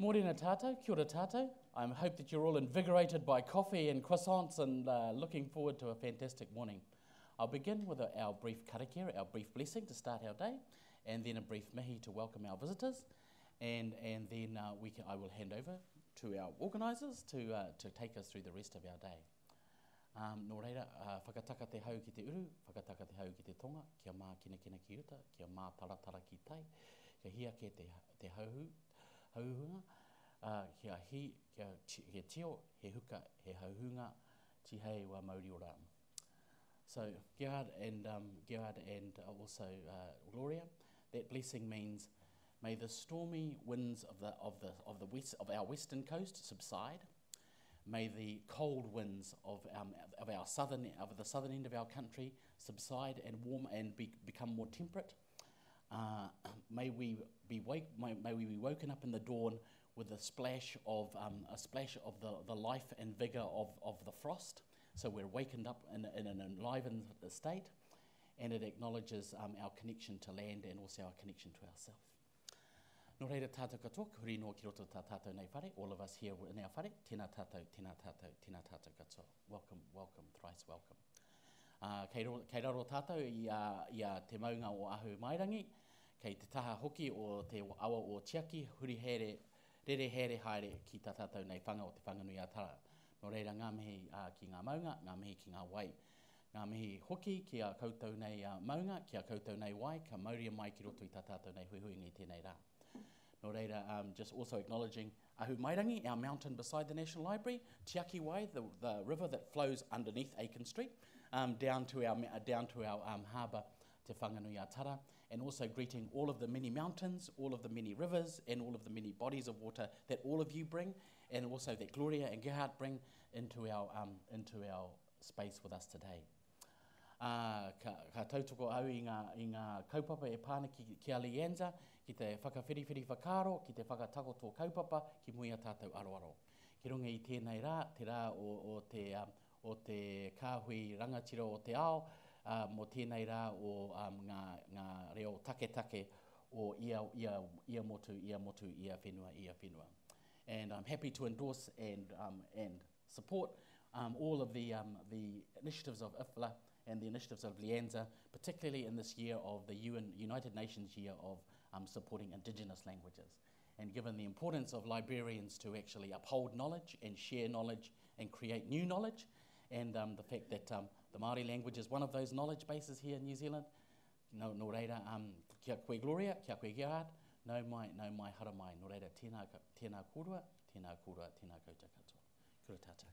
Morena tātou, kia ora tātou. I hope that you're all invigorated by coffee and croissants and uh, looking forward to a fantastic morning. I'll begin with a, our brief karakia, our brief blessing to start our day, and then a brief mihi to welcome our visitors, and, and then uh, we can, I will hand over to our organisers to, uh, to take us through the rest of our day. Um, nō reira, uh, whakataka te hau ki te uru, whakataka te hau ki te tonga, kia mā kina kina ki uta, kia mā taratara ki tai, kia hia ke te, te hauhu, hauhunga, uh, kia hi, kia, kia tio, he huka, he hauhunga, ti hei wa mauri ora. So, Gerard and, um, Gerard and also uh, Gloria, that blessing means may the stormy winds of the, of the, of the west, of our western coast subside, May the cold winds of, um, of, our southern, of the southern end of our country subside and warm and be, become more temperate. Uh, may, we be wake, may, may, we be woken up in the dawn with a splash of, um, a splash of the, the life and vigour of, of the frost. So we're wakened up in, in an enlivened state and it acknowledges um, our connection to land and also our connection to ourselves. Nō reira tātou katoa, kuri no ki roto tā tātou nei whare, all of us here in our whare, tēnā tātou, tēnā tātou, tēnā tātou katoa. Welcome, welcome, thrice welcome. Uh, kei, ro, kei raro tātou i, uh, i uh, te maunga o ahu mairangi, kei te taha hoki o te awa o tiaki, huri here, rere here haere ki tā tātou nei whanga o te whanganui a tara. No reira ngā mihi uh, ki ngā maunga, ngā mihi ki ngā wai. Ngā mihi hoki ki a koutou nei uh, maunga, ki a koutou nei wai, ka mauria mai ki roto i tā tātou nei hui hui tēnei rā. No reira, um, just also acknowledging Ahu Mairangi, our mountain beside the National Library, Tiaki Wai, the, the river that flows underneath Aiken Street, um, down to our, uh, down to our um, harbour, Te Whanganui-a-Tara, and also greeting all of the many mountains, all of the many rivers, and all of the many bodies of water that all of you bring, and also that Gloria and Gerhard bring into our, um, into our space with us today. Uh, ka, ka tautoko au i ngā, i ngā kaupapa e pāna ki, ki Alianza, ki te whakawhiriwhiri whakaro, ki te whakatako tō kaupapa, ki muia tātou aroaro. Ki runga i tēnei rā, te rā o, o, te, um, o te kāhui rangatira o te ao, uh, mo tēnei rā o um, ngā, ngā reo take take o ia, ia, ia motu, ia motu, ia whenua, ia whenua. And I'm happy to endorse and, um, and support um, all of the, um, the initiatives of IFLA and the initiatives of Lianza, particularly in this year of the UN, United Nations year of um, supporting Indigenous languages. And given the importance of librarians to actually uphold knowledge and share knowledge and create new knowledge, and um, the fact that um, the Māori language is one of those knowledge bases here in New Zealand, no, no reira, um, kia koe Gloria, kia koe Gerard, no mai, no mai, hara mai, no reira, tēnā, tēnā kōrua, tēnā kōrua, tēnā koutou katoa. Kia ora tātou.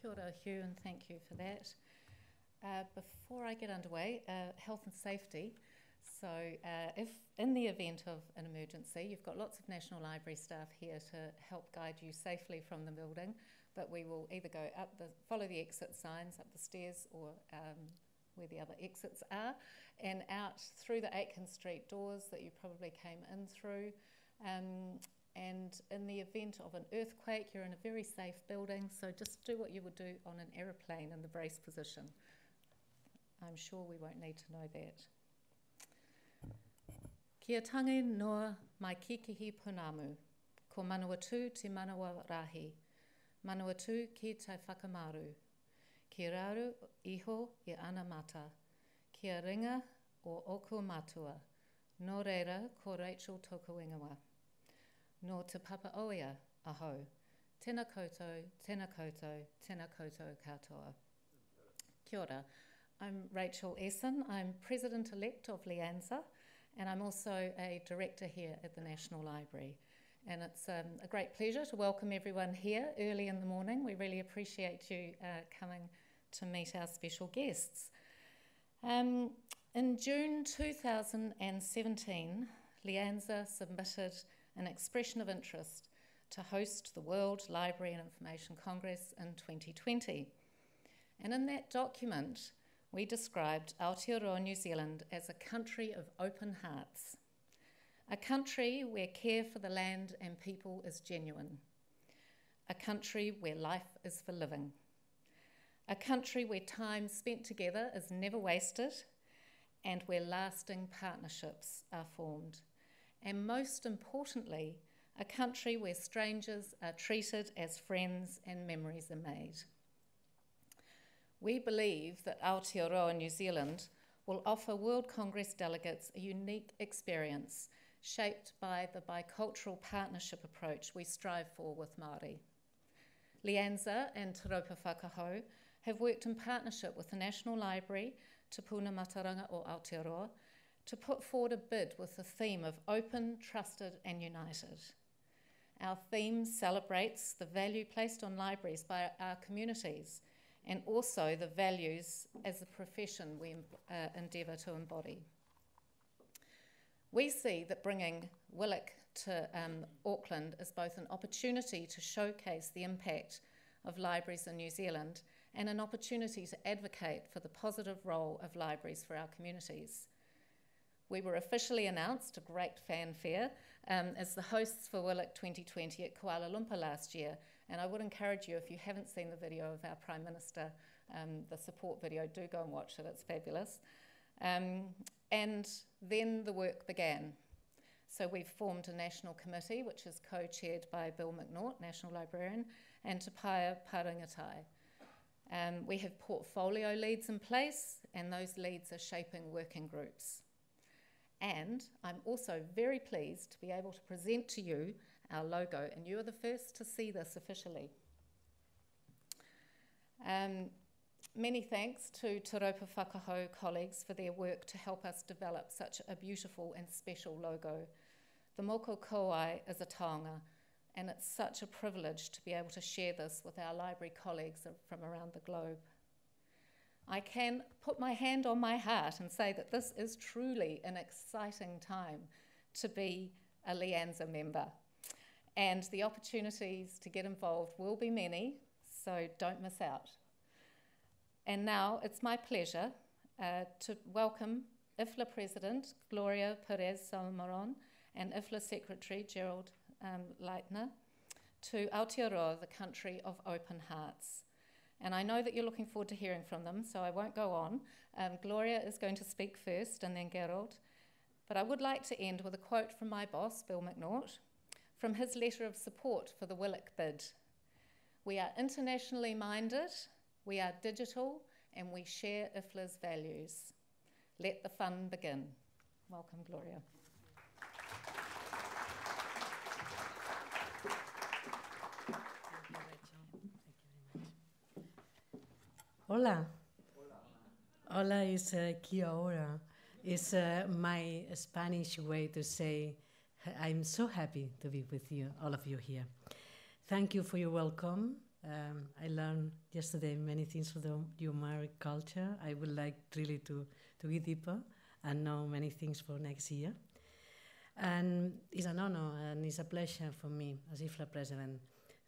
Kia ora, Hugh, and thank you for that. Uh, before I get underway, uh, health and safety. So, uh, if in the event of an emergency, you've got lots of National Library staff here to help guide you safely from the building, but we will either go up the follow the exit signs up the stairs or um, where the other exits are, and out through the Aitken Street doors that you probably came in through. Um, and in the event of an earthquake, you're in a very safe building, so just do what you would do on an aeroplane in the brace position. I'm sure we won't need to know that. Kia tangi noa mai kikihi punamu, ko Manawatu te manawa rahi, Manawatu ki te whakamaru, ki raru iho i ana mata, kia ringa o oku matua, no reira ko Rachel Tokuingawa. no te papa oia aho. Tēnā koutou, tēnā koutou, tēnā koutou katoa. Kia ora. I'm Rachel Essen. I'm President-elect of Lianza and I'm also a Director here at the National Library. And it's um, a great pleasure to welcome everyone here early in the morning. We really appreciate you uh, coming to meet our special guests. Um, in June 2017, Lianza submitted an expression of interest to host the World Library and Information Congress in 2020. And in that document, we described Aotearoa New Zealand as a country of open hearts, a country where care for the land and people is genuine, a country where life is for living, a country where time spent together is never wasted, and where lasting partnerships are formed. And most importantly, a country where strangers are treated as friends and memories are made. We believe that Aotearoa New Zealand will offer World Congress delegates a unique experience shaped by the bicultural partnership approach we strive for with Māori. Lianza and Te Rōpū have worked in partnership with the National Library, Te Puna Mātauranga o Aotearoa, to put forward a bid with the theme of open, trusted and united. Our theme celebrates the value placed on libraries by our communities and also the values as a profession we uh, endeavour to embody. We see that bringing WILIC to um, Auckland is both an opportunity to showcase the impact of libraries in New Zealand and an opportunity to advocate for the positive role of libraries for our communities. We were officially announced, a great fanfare, um, as the hosts for WILIC 2020 at Kuala Lumpur last year. And I would encourage you, if you haven't seen the video of our Prime Minister, um, the support video, do go and watch it, it's fabulous. Um, and then the work began. So we've formed a national committee, which is co-chaired by Bill McNaught, National Librarian, and Tapaya Parangatai. Um, we have portfolio leads in place, and those leads are shaping working groups. And I'm also very pleased to be able to present to you our logo, and you are the first to see this officially. Um, Many thanks to Te Rōpū colleagues for their work to help us develop such a beautiful and special logo. The Moko Kowai is a taonga, and it's such a privilege to be able to share this with our library colleagues from around the globe. I can put my hand on my heart and say that this is truly an exciting time to be a Lianza member. And the opportunities to get involved will be many, so don't miss out. And now it's my pleasure uh, to welcome IFLA President Gloria Perez Salmeron and IFLA Secretary Gerald um, Leitner to Aotearoa, the country of open hearts. And I know that you're looking forward to hearing from them, so I won't go on. Um, Gloria is going to speak first and then Gerald. But I would like to end with a quote from my boss, Bill McNaught, from his letter of support for the WILIC bid. We are internationally minded we are digital and we share IFLA's values. Let the fun begin. Welcome, Gloria. Hola. Hola is uh, kia ora. It's uh, my Spanish way to say I'm so happy to be with you, all of you here. Thank you for your welcome. Um, I learned yesterday many things from the Yomari culture. I would like really to, to get deeper and know many things for next year. And it's an honor and it's a pleasure for me as IFLA president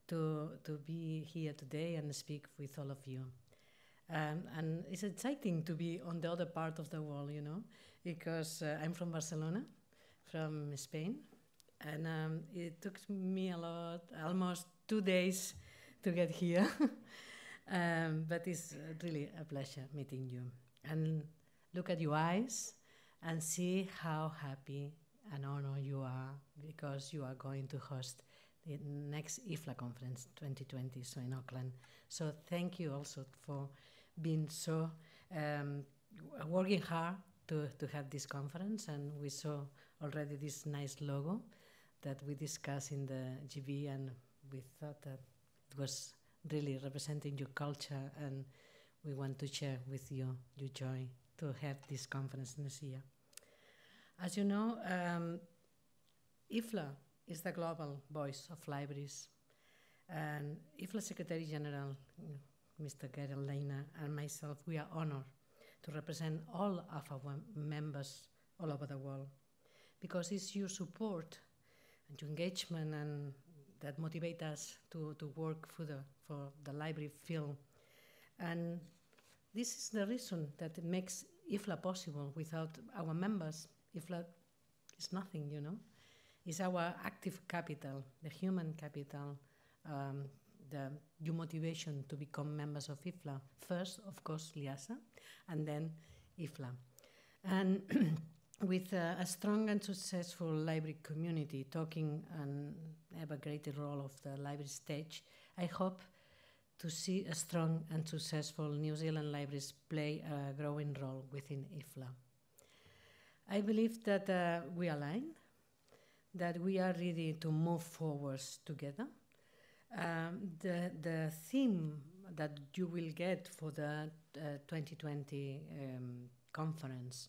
to, to be here today and speak with all of you. Um, and it's exciting to be on the other part of the world, you know, because uh, I'm from Barcelona, from Spain, and um, it took me a lot, almost two days to get here. um, but it's really a pleasure meeting you. And look at your eyes and see how happy and honored you are because you are going to host the next IFLA conference 2020, so in Auckland. So thank you also for being so um, working hard to, to have this conference, and we saw already this nice logo that we discussed in the GB, and we thought that it was really representing your culture, and we want to share with you your joy to have this conference this year. As you know, um, IFLA is the global voice of libraries, and IFLA Secretary General, Mr. Gerald Leitner, and myself, we are honored to represent all of our members all over the world because it's your support and your engagement and that motivate us to, to work for the, for the library field. And this is the reason that it makes IFLA possible. Without our members, IFLA is nothing, you know. It's our active capital, the human capital, um, the your motivation to become members of IFLA. First, of course, Lianza, and then IFLA. And with a, a, strong and successful library community talking and have a greater role of the library stage, I hope to see a strong and successful New Zealand libraries play a growing role within IFLA. I believe that uh, we align, that we are ready to move forwards together. Um, the, the theme that you will get for the uh, 2020 um, conference,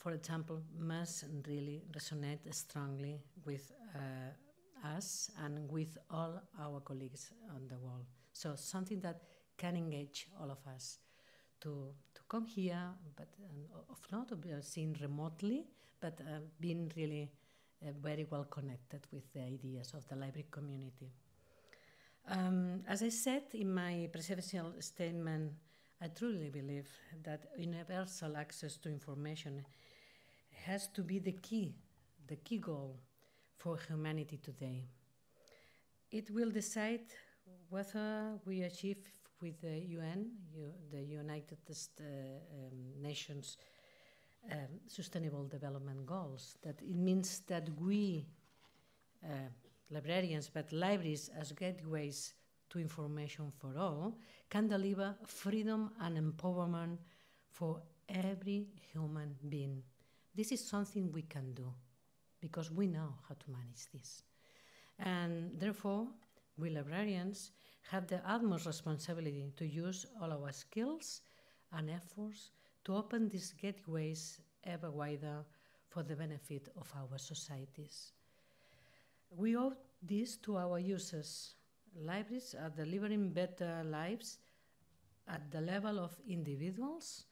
for example, must really resonate strongly with uh, us and with all our colleagues on the world. So something that can engage all of us to, to come here, but um, of not uh, seen remotely, but uh, being really uh, very well connected with the ideas of the library community. Um, as I said in my presidential statement, I truly believe that universal access to information has to be the key, the key goal for humanity today. It will decide whether we achieve with the UN, the United uh, um, Nations um, Sustainable Development Goals, that it means that we, uh, librarians, but libraries as gateways to information for all, can deliver freedom and empowerment for every human being. This is something we can do because we know how to manage this. And therefore, we librarians have the utmost responsibility to use all our skills and efforts to open these gateways ever wider for the benefit of our societies. We owe this to our users. Libraries are delivering better lives at the level of individuals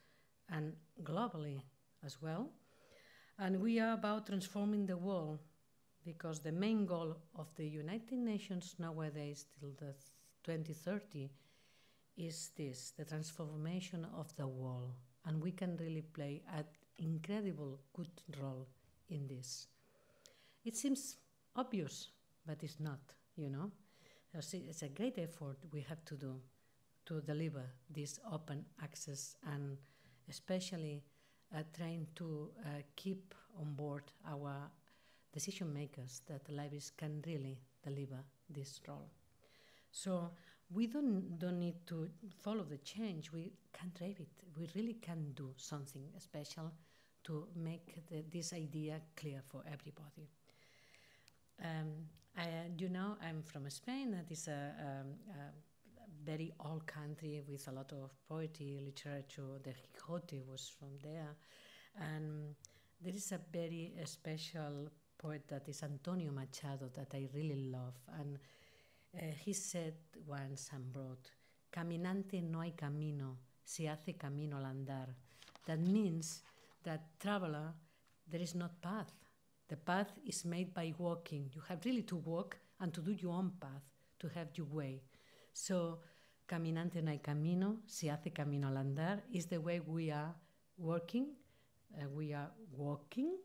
and globally as well. And we are about transforming the world because the main goal of the United Nations nowadays till the 2030 is this the transformation of the world. And we can really play an incredible good role in this. It seems obvious but it's not you know? It's a great effort we have to do to deliver this open access and especially trying to uh, keep on board our decision makers that libraries can really deliver this role so we don't, don't need to follow the change. We can drive it. We really can do something special to make the, this idea clear for everybody. Um, I, you know, I'm from Spain. That is a, um, a, very old country with a lot of poetry, literature. The Quixote was from there. And there is a very a special poet that is Antonio Machado that I really love. And uh, he said once and wrote, Caminante no hay camino, se hace camino al andar. That means that traveler, there is not path. The path is made by walking. You have really to walk and to do your own path, to have your way. So, caminante no hay camino, se hace camino al andar is the way we are working. Uh, we are walking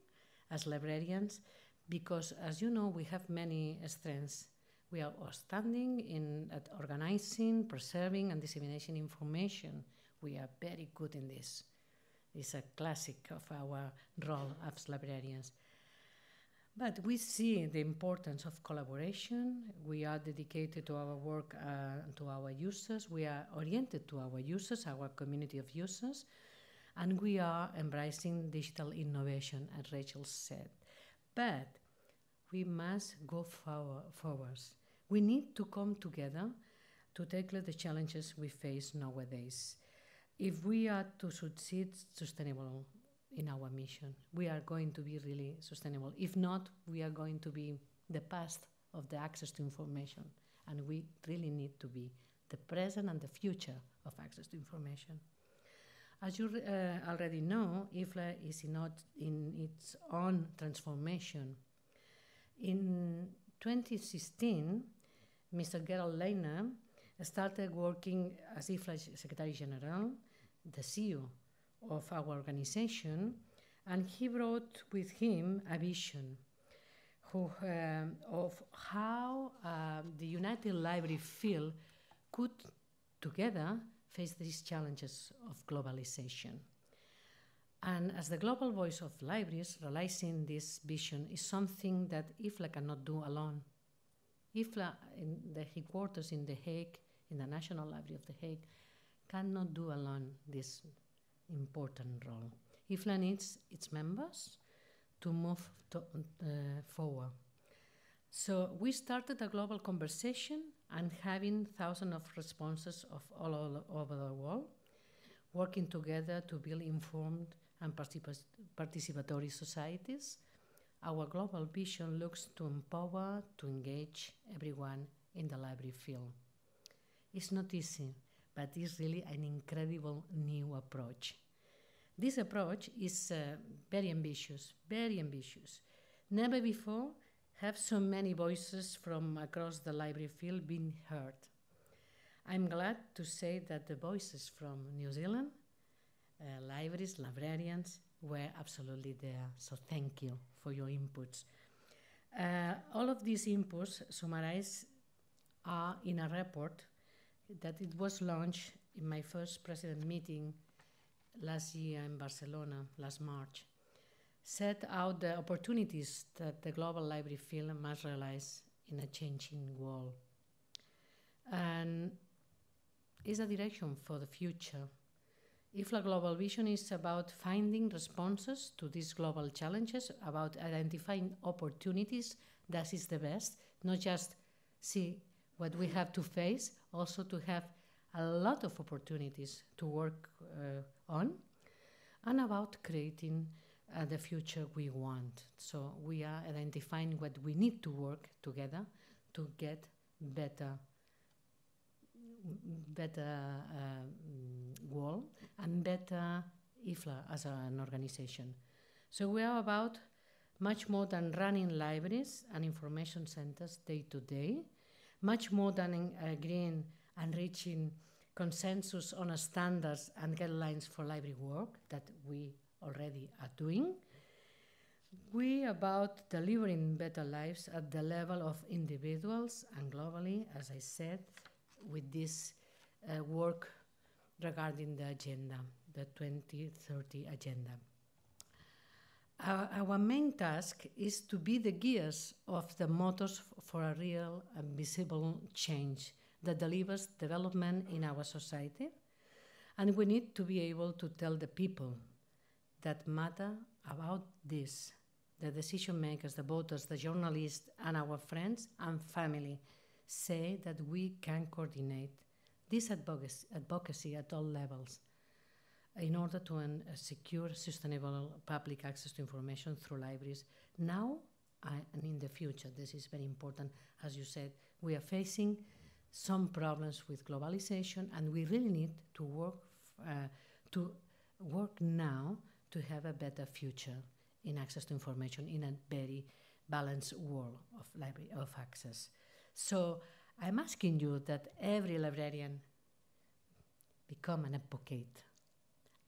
as librarians because, as you know, we have many strengths we are outstanding in at organizing, preserving, and disseminating information. We are very good in this. It's a classic of our role as librarians. But we see the importance of collaboration. We are dedicated to our work uh, to our users. We are oriented to our users, our community of users, and we are embracing digital innovation, as Rachel said. But we must go forward. We need to come together to tackle the challenges we face nowadays. If we are to succeed sustainable in our mission, we are going to be really sustainable. If not, we are going to be the past of the access to information, and we really need to be the present and the future of access to information. As you uh, already know, IFLA is in, in its own transformation. In 2016, Mr. Gerald Leitner started working as IFLA Secretary General, the CEO of our organization, and he brought with him a vision who, uh, of how uh, the United Library field could together face these challenges of globalization. And as the global voice of libraries, realizing this vision is something that IFLA cannot do alone. IFLA, in the headquarters in The Hague, in the National Library of The Hague, cannot do alone this important role. IFLA needs its members to move to, uh, forward. So we started a global conversation and having thousands of responses of all, all over the world, working together to build informed and particip- participatory societies. Our global vision looks to empower, to engage everyone in the library field. It's not easy, but it's really an incredible new approach. This approach is uh, very ambitious, very ambitious. Never before have so many voices from across the library field been heard. I'm glad to say that the voices from New Zealand, uh, libraries, librarians, were absolutely there. So thank you for your inputs. Uh, all of these inputs summarized are in a report that it was launched in my first president meeting last year in Barcelona, last March, set out the opportunities that the global library field must realize in a changing world. And is a direction for the future. If IFLA Global Vision is about finding responses to these global challenges, about identifying opportunities that is the best, not just see what we have to face, also to have a lot of opportunities to work uh, on, and about creating uh, the future we want. So we are identifying what we need to work together to get better better uh, world and better IFLA as an organization. So we are about much more than running libraries and information centers day to day, much more than agreeing and reaching consensus on standards and guidelines for library work that we already are doing. We about delivering better lives at the level of individuals and globally, as I said, with this uh, work regarding the agenda, the 2030 agenda. Uh, our main task is to be the gears of the motors for a real and visible change that delivers development in our society. And we need to be able to tell the people that matter about this the decision makers, the voters, the journalists, and our friends and family say that we can coordinate this advocacy, at all levels in order to uh, secure sustainable public access to information through libraries now and in the future. This is very important. As you said, we are facing some problems with globalization, and we really need to work uh, to work now to have a better future in access to information in a very balanced world of library of access. So I'm asking you that every librarian become an advocate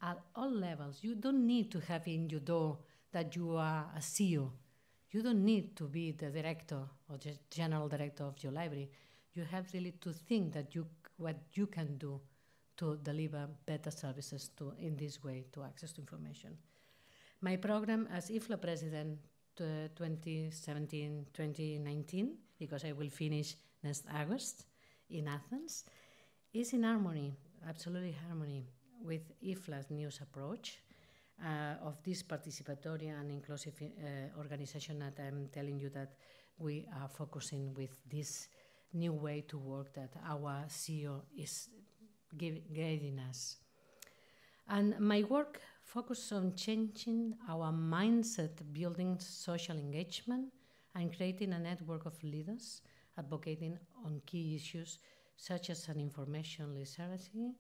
at all levels. You don't need to have in your door that you are a CEO. You don't need to be the director or the general director of your library. You have really to think that you what you can do to deliver better services to in this way to access to information. My program as IFLA president 2017-2019, because I will finish next August in Athens, is in harmony, absolutely harmony, with IFLA's news approach uh, of this participatory and inclusive uh, organization that I'm telling you that we are focusing with this new way to work that our CEO is guiding us. And my work focuses on changing our mindset, building social engagement, and creating a network of leaders advocating on key issues such as an information literacy,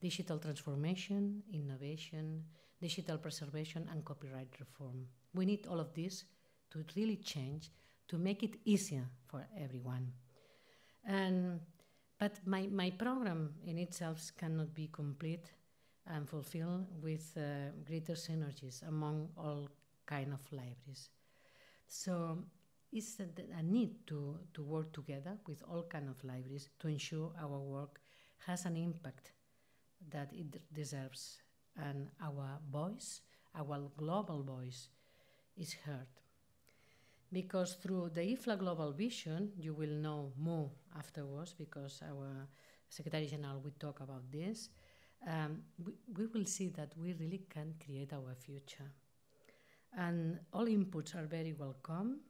digital transformation, innovation, digital preservation, and copyright reform. We need all of this to really change, to make it easier for everyone. And, but my, my program in itself cannot be complete and fulfilled with uh, greater synergies among all kind of libraries. So it's a, a, need to, to work together with all kind of libraries to ensure our work has an impact that it deserves and our voice our global voice is heard. Because through the IFLA Global Vision, you will know more afterwards because our Secretary General will talk about this. Um, we, we will see that we really can create our future. And all inputs are very welcome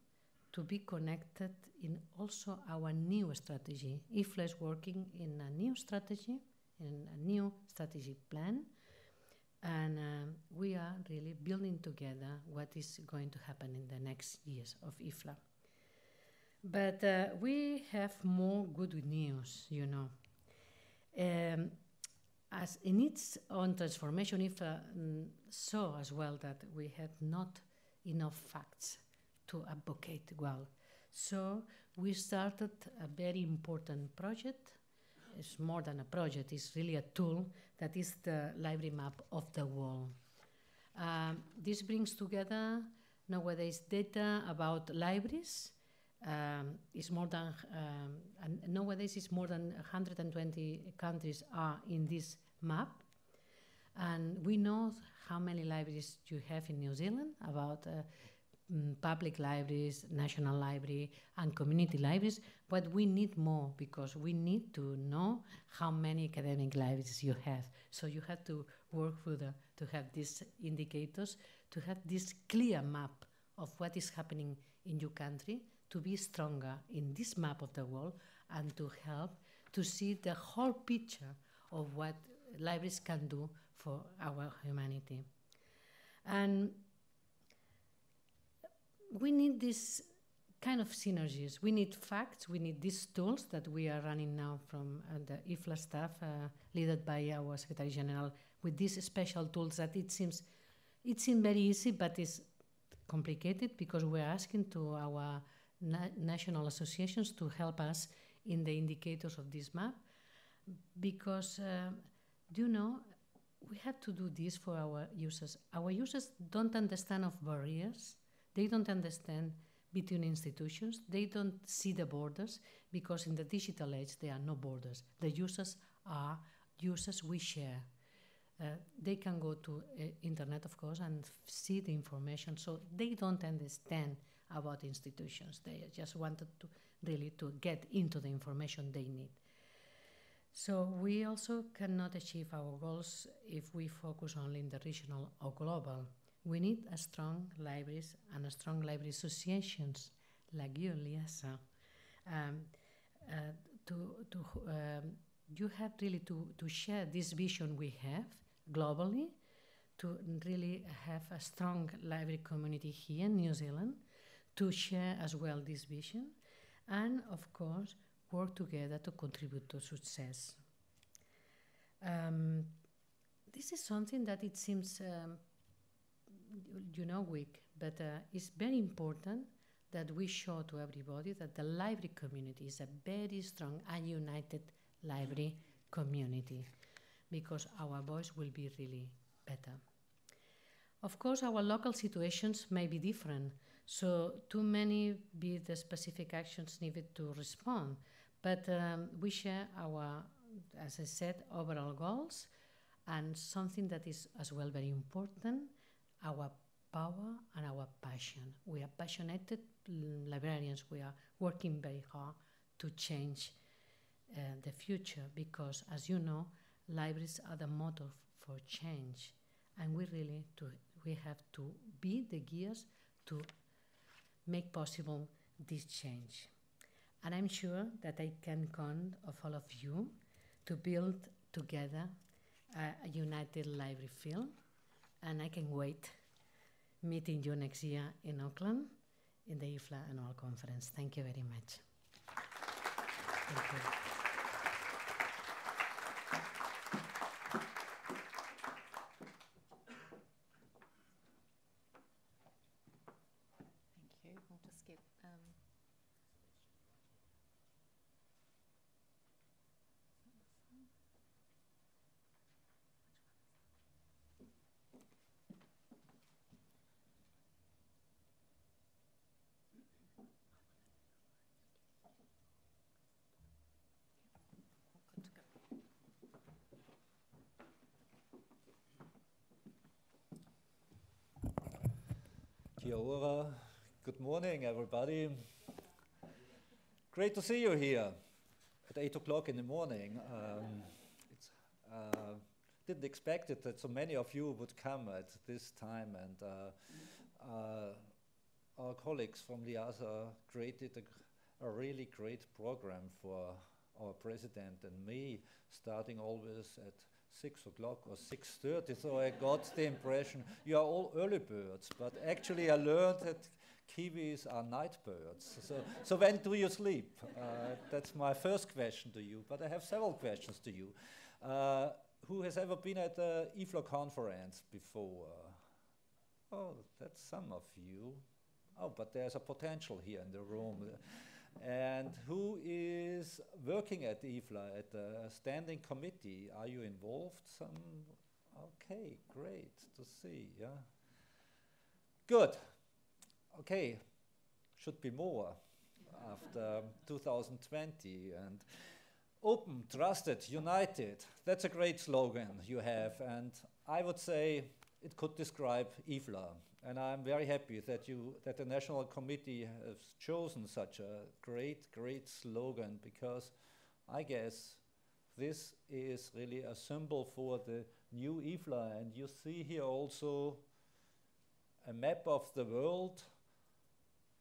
to be connected in also our new strategy. IFLA is working in a new strategy, in a new strategy plan, and um, we are really building together what is going to happen in the next years of IFLA. But uh, we have more good news, you know. Um, as in its own transformation, IFLA mm, saw as well that we had not enough facts to advocate well. So we started a very important project. It's more than a project, it's really a tool that is the library map of the world. Um, this brings together nowadays data about libraries. Um, it's more than um, nowadays it's more than 120 countries are in this map, and we know how many libraries you have in New Zealand. About uh, Mm, public libraries, national library, and community libraries, but we need more because we need to know how many academic libraries you have. So you have to work further to have these indicators, to have this clear map of what is happening in your country, to be stronger in this map of the world, and to help to see the whole picture of what libraries can do for our humanity. And we need this kind of synergies. We need facts. We need these tools that we are running now from uh, the IFLA staff, uh, led by our Secretary General, with these special tools that it seems it seems very easy, but it's complicated because we're asking to our na national associations to help us in the indicators of this map. Because, uh, do you know, we have to do this for our users. Our users don't understand of barriers they don't understand between institutions. They don't see the borders because in the digital age there are no borders. The users are users we share. Uh, they can go to uh, internet, of course, and see the information. So they don't understand about institutions. They just wanted to really to get into the information they need. So we also cannot achieve our goals if we focus only in the regional or global. We need a strong libraries and a strong library associations like you, Lianza, um, uh, to, to um, you have really to, to share this vision we have globally, to really have a strong library community here in New Zealand, to share as well this vision, and of course, work together to contribute to success. Um, this is something that it seems um, you know weak, but uh, it's very important that we show to everybody that the library community is a very strong and united library community because our voice will be really better. Of course, our local situations may be different, so too many be the specific actions needed to respond. But um, we share our, as I said, overall goals and something that is as well very important our power and our passion. We are passionate librarians. We are working very hard to change uh, the future because, as you know, libraries are the motor for change, and we really to, we have to be the gears to make possible this change. And I'm sure that I can count of all of you to build together a, a united library field and I can wait meeting you next year in Auckland in the IFLA annual conference. Thank you very much. Kia. Good morning, everybody. Great to see you here at 8 o'clock in the morning. Um, uh, didn't expect it that so many of you would come at this time, and uh, uh, our colleagues from the ASA created a, a really great program for our president and me, starting always at six o'clock or six thirty. So I got the impression you are all early birds, but actually I learned that Kiwis are night birds. So, so when do you sleep? Uh, that's my first question to you. But I have several questions to you. Uh, who has ever been at the IFLA conference before? Oh, that's some of you. Oh, but there's a potential here in the room. And who is working at IFLA, at the standing committee? Are you involved? Some? Okay, great to see, yeah. Good. Okay, should be more after 2020. And open, trusted, united. That's a great slogan you have. And I would say it could describe IFLA. And I'm very happy that you that the National Committee has chosen such a great, great slogan because I guess this is really a symbol for the new IFLA. And you see here also a map of the world.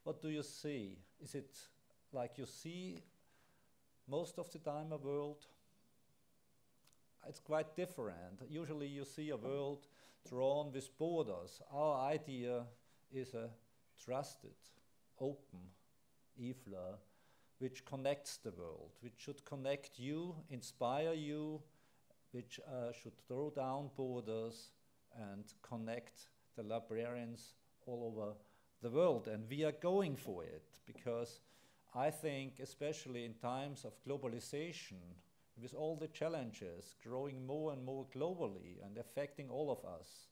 What do you see? Is it like you see most of the time a world? It's quite different. Usually you see a world drawn with borders. Our idea is a trusted, open IFLA which connects the world, which should connect you, inspire you, which uh, should throw down borders and connect the librarians all over the world. And we are going for it because I think, especially in times of globalization, with all the challenges growing more and more globally and affecting all of us,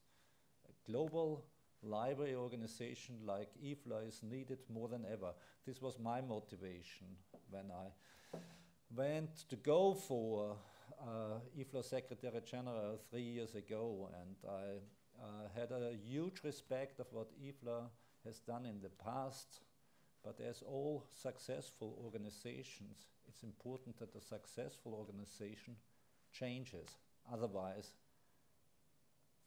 a global library organization like IFLA is needed more than ever. This was my motivation when I went to go for uh, IFLA Secretary General three years ago, and I uh, had a huge respect of what IFLA has done in the past. But as all successful organizations, it's important that a successful organization changes. Otherwise,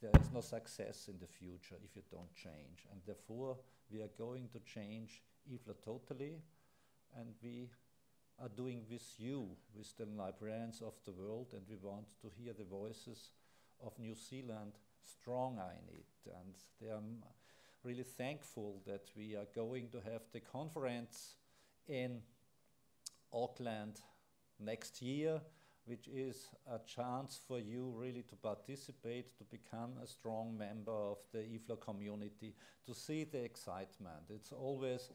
there is no success in the future if you don't change. And therefore, we are going to change IFLA totally, and we are doing with you, with the librarians of the world, and we want to hear the voices of New Zealand stronger in it. And they are mm, really thankful that we are going to have the conference in Auckland next year, which is a chance for you really to participate, to become a strong member of the IFLA community, to see the excitement. It's always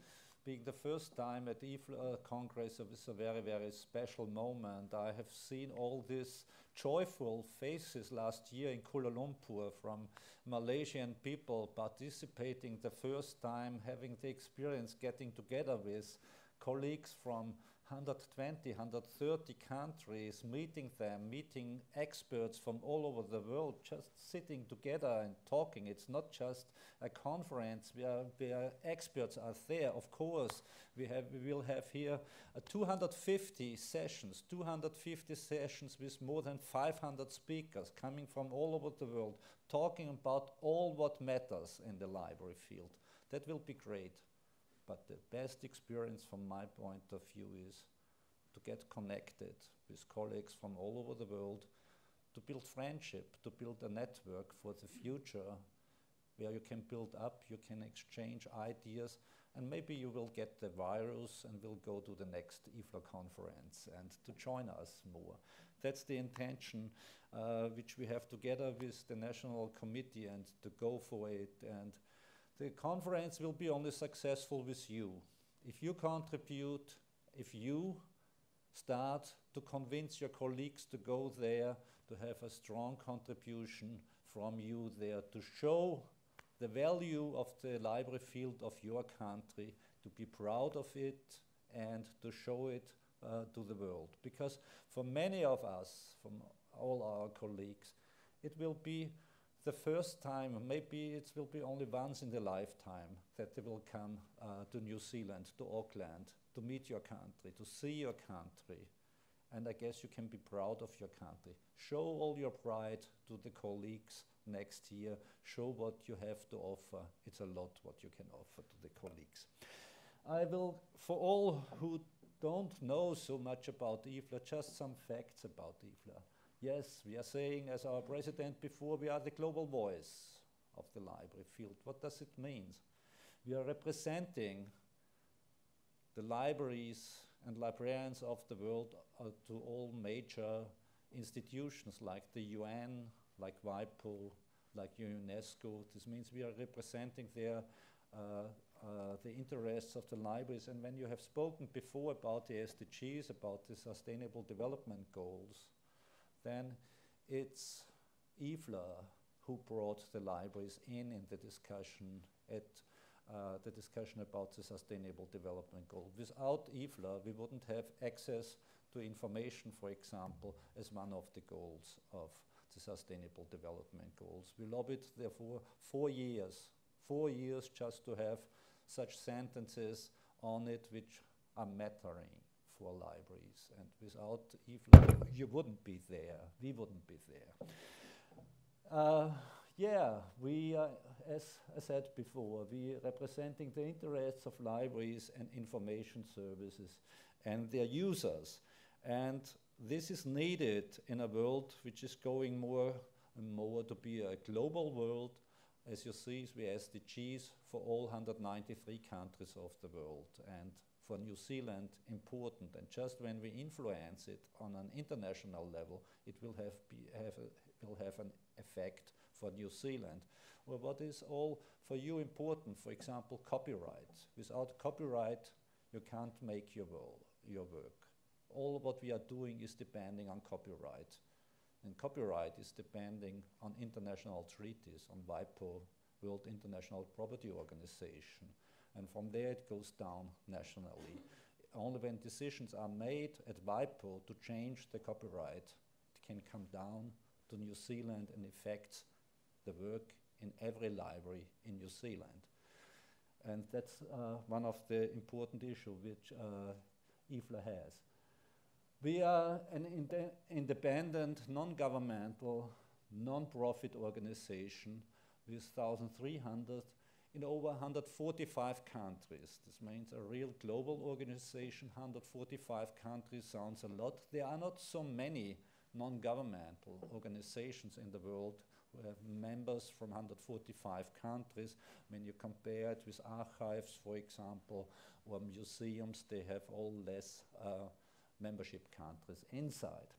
being the first time at IFLA uh, Congress, it's a very, very special moment. I have seen all these joyful faces last year in Kuala Lumpur from Malaysian people participating the first time, having the experience getting together with colleagues from 120, 130 countries, meeting them, meeting experts from all over the world, just sitting together and talking. It's not just a conference where, where experts are there. Of course, we, have, we will have here uh, 250 sessions, 250 sessions with more than 500 speakers coming from all over the world, talking about all what matters in the library field. That will be great. But the best experience from my point of view is to get connected with colleagues from all over the world, to build friendship, to build a network for the future where you can build up, you can exchange ideas, and maybe you will get the virus and will go to the next IFLA conference and to join us more. That's the intention uh, which we have together with the National Committee and to go for it. And the conference will be only successful with you. If you contribute, if you start to convince your colleagues to go there, to have a strong contribution from you there, to show the value of the library field of your country, to be proud of it, and to show it uh, to the world. Because for many of us, from all our colleagues, it will be the first time, maybe it will be only once in the lifetime that they will come uh, to New Zealand, to Auckland, to meet your country, to see your country. And I guess you can be proud of your country. Show all your pride to the colleagues next year. Show what you have to offer. It's a lot what you can offer to the colleagues. I will, for all who don't know so much about IFLA, just some facts about IFLA. Yes, we are saying, as our president before, we are the global voice of the library field. What does it mean? We are representing the libraries and librarians of the world uh, to all major institutions like the UN, like WIPO, like UNESCO. This means we are representing their uh, uh, the interests of the libraries. And when you have spoken before about the SDGs, about the Sustainable Development Goals, then it's IFLA who brought the libraries in in the discussion at uh, the discussion about the Sustainable Development Goal. Without IFLA, we wouldn't have access to information, for example, as one of the goals of the Sustainable Development Goals. We lobbied, therefore, four years, four years just to have such sentences on it which are mattering for libraries. And without IFLA, you wouldn't be there. We wouldn't be there. Uh, yeah, we, uh, as I said before, we are representing the interests of libraries and information services and their users. And this is needed in a world which is going more and more to be a global world as you see, we SDGs for all 193 countries of the world. And for New Zealand, important. And just when we influence it on an international level, it will have, be, have, a, will have an effect for New Zealand. Well, what is all for you important? For example, copyright. Without copyright, you can't make your, your work. All what we are doing is depending on copyright. And copyright is depending on international treaties, on WIPO, World International Property Organization. And from there it goes down nationally. Only when decisions are made at WIPO to change the copyright, it can come down to New Zealand and affect the work in every library in New Zealand. And that's uh, one of the important issues which uh, IFLA has. We are an ind independent, non-governmental, non-profit organization with 1,300 in over 145 countries. This means a real global organization, 145 countries sounds a lot. There are not so many non-governmental organizations in the world who have members from 145 countries. When you compare it with archives, for example, or museums, they have all less uh, membership countries inside.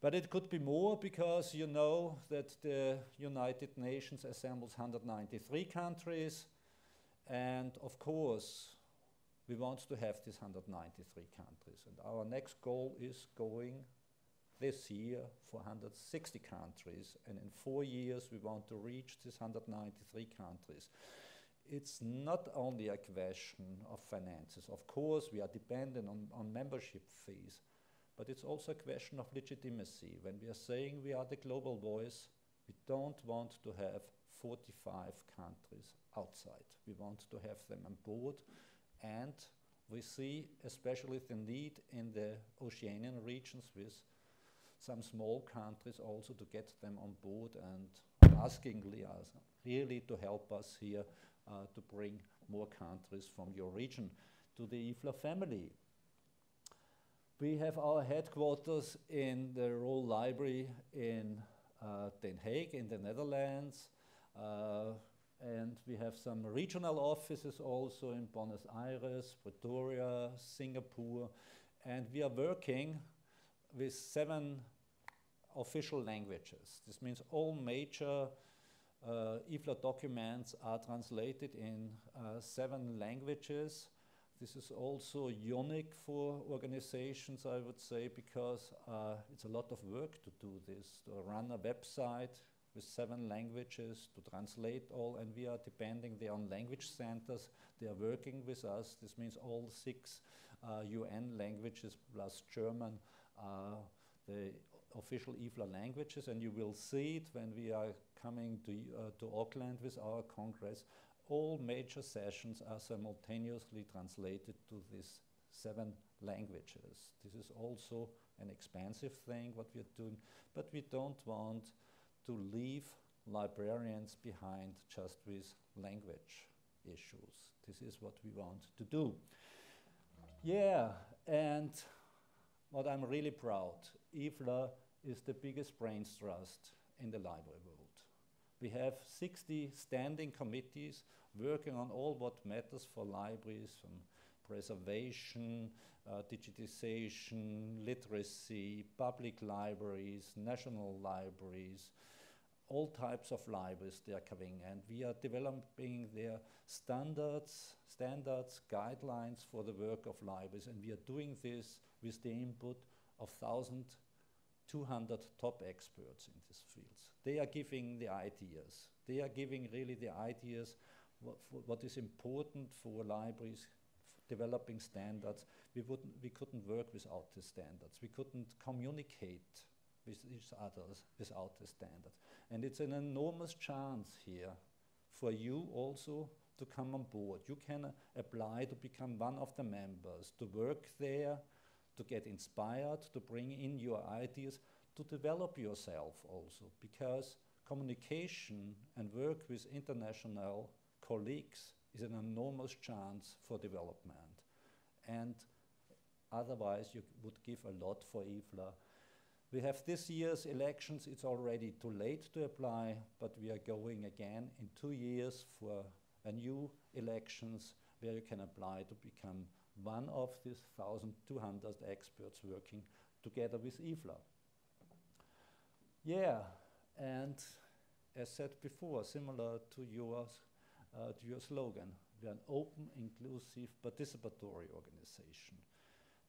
But it could be more because you know that the United Nations assembles 193 countries, and of course, we want to have these 193 countries. And our next goal is going this year for 160 countries, and in four years we want to reach these 193 countries it's not only a question of finances. Of course, we are dependent on, on membership fees, but it's also a question of legitimacy. When we are saying we are the global voice, we don't want to have 45 countries outside. We want to have them on board, and we see especially the need in the Oceanian regions with some small countries also to get them on board and asking us really to help us here uh, to bring more countries from your region to the IFLA family. We have our headquarters in the Royal Library in uh, Den Haag in the Netherlands. Uh, and we have some regional offices also in Buenos Aires, Pretoria, Singapore. And we are working with seven official languages. This means all major uh, IFLA documents are translated in uh, seven languages. This is also unique for organizations, I would say, because uh, it's a lot of work to do this, to run a website with seven languages, to translate all, and we are depending there on language centers. They are working with us. This means all six UN uh, languages plus German, uh, the official IFLA languages, and you will see it when we are coming to, uh, to Auckland with our Congress. All major sessions are simultaneously translated to these seven languages. This is also an expensive thing, what we're doing, but we don't want to leave librarians behind just with language issues. This is what we want to do. Yeah, and what I'm really proud, IFLA is the biggest brains trust in the library. We have 60 standing committees working on all what matters for libraries, from preservation, uh, digitization, literacy, public libraries, national libraries, all types of libraries they are coming and we are developing their standards standards guidelines for the work of libraries. And we are doing this with the input of 1200 top experts in these fields they are giving the ideas. They are giving really the ideas what, what is important for libraries developing standards. We wouldn't we couldn't work without the standards. We couldn't communicate with each other without the standards. And it's an enormous chance here for you also to come on board. You can uh, apply to become one of the members, to work there, to get inspired, to bring in your ideas, to develop yourself also, because communication and work with international colleagues is an enormous chance for development. And otherwise, you would give a lot for IFLA we have this year's elections. It's already too late to apply, but we are going again in two years for a new elections where you can apply to become one of these 1,200 experts working together with IFLA. Yeah, and as said before, similar to yours, uh, to your slogan, we are an open, inclusive, participatory organization.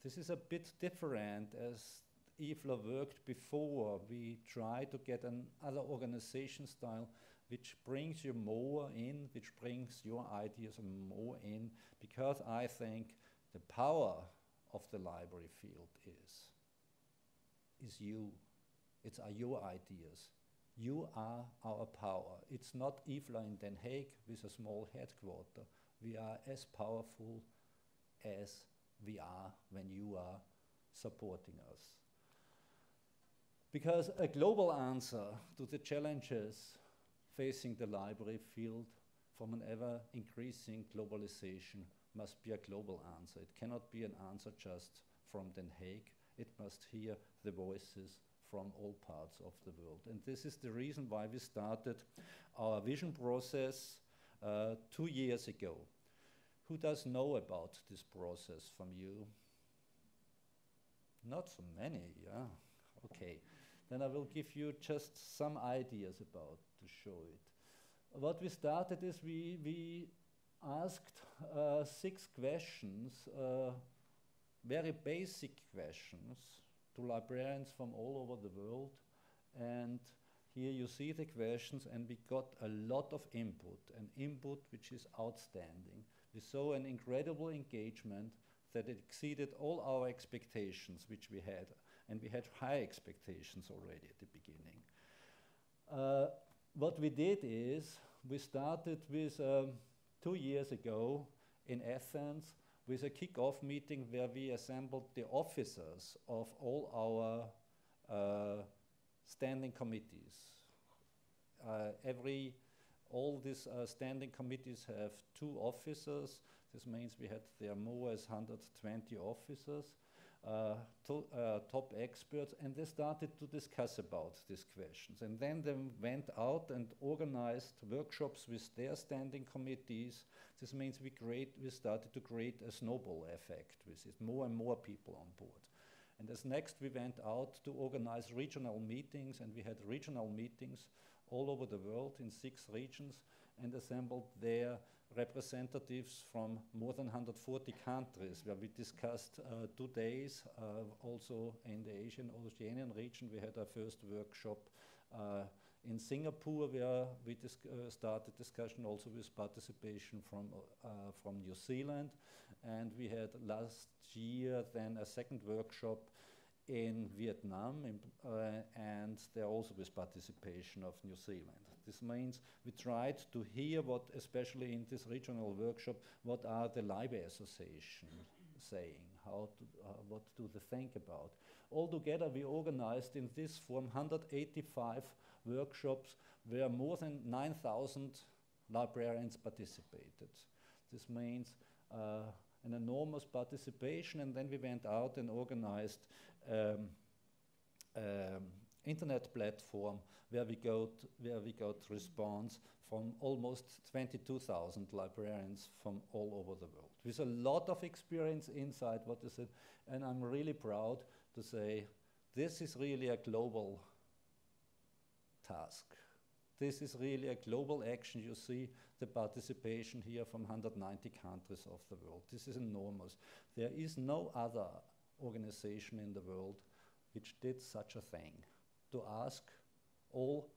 This is a bit different as IFLA worked before. We try to get another organization style which brings you more in, which brings your ideas more in, because I think the power of the library field is, is you. It's are your ideas. You are our power. It's not IFLA in Den Haag with a small headquarter. We are as powerful as we are when you are supporting us. Because a global answer to the challenges facing the library field from an ever increasing globalization must be a global answer. It cannot be an answer just from Den Haag. It must hear the voices from all parts of the world. And this is the reason why we started our vision process uh, two years ago. Who does know about this process from you? Not so many, yeah. Okay then I will give you just some ideas about to show it. What we started is we, we asked uh, six questions, uh, very basic questions to librarians from all over the world. And here you see the questions, and we got a lot of input, an input which is outstanding. We saw an incredible engagement that exceeded all our expectations which we had and we had high expectations already at the beginning. Uh, what we did is we started with um, two years ago in Athens with a kick-off meeting where we assembled the officers of all our uh, standing committees. Uh, every all these uh, standing committees have two officers. This means we had there more as 120 officers to, uh, top experts, and they started to discuss about these questions. And then they went out and organized workshops with their standing committees. This means we, create, we started to create a snowball effect with it, more and more people on board. And as next, we went out to organize regional meetings, and we had regional meetings all over the world in six regions and assembled their representatives from more than 140 countries where we discussed uh, two days. Uh, also in the Asian Oceanian region, we had our first workshop uh, in Singapore where we uh, started discussion also with participation from, uh, from New Zealand. And we had last year then a second workshop in Vietnam, in, uh, and there also with participation of New Zealand. This means we tried to hear what, especially in this regional workshop, what are the library association saying, how to, uh, what do they think about. Altogether, we organized in this form 185 workshops where more than 9,000 librarians participated. This means uh, an enormous participation, and then we went out and organized um, um, internet platform where we got where we got response from almost 22,000 librarians from all over the world. With a lot of experience inside what is it and I'm really proud to say this is really a global task this is really a global action. You see the participation here from 190 countries of the world. This is enormous. There is no other organization in the world which did such a thing. To ask all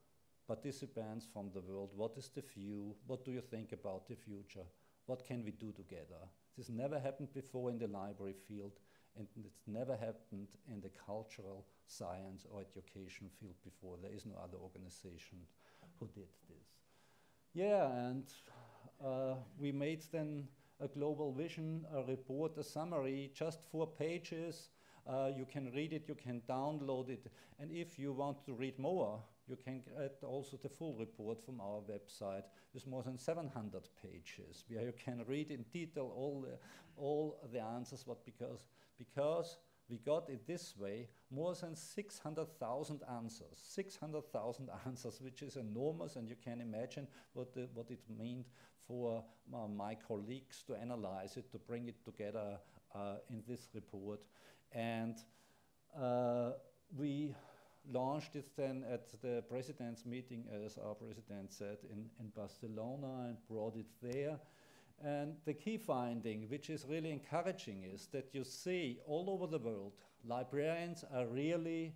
participants from the world what is the view, what do you think about the future, what can we do together. This never happened before in the library field, and it's never happened in the cultural science or education field before. There is no other organization who did this. Yeah, and uh, we made then a global vision, a report, a summary, just four pages. Uh, you can read it, you can download it, and if you want to read more, you can get also the full report from our website with more than 700 pages, where you can read in detail all the, all the answers. What because because we got it this way more than 600,000 answers, 600,000 answers, which is enormous, and you can imagine what the, what it meant for uh, my colleagues to analyze it, to bring it together uh, in this report, and uh, we launched it then at the president's meeting, as our president said, in, in Barcelona and brought it there. And the key finding, which is really encouraging, is that you see all over the world, librarians are really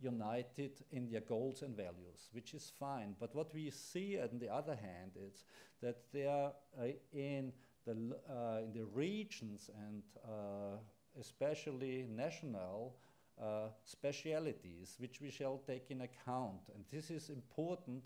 united in their goals and values, which is fine. But what we see, on the other hand, is that they are uh, in, the, uh, in the regions and uh, especially national uh, specialities, which we shall take in account. And this is important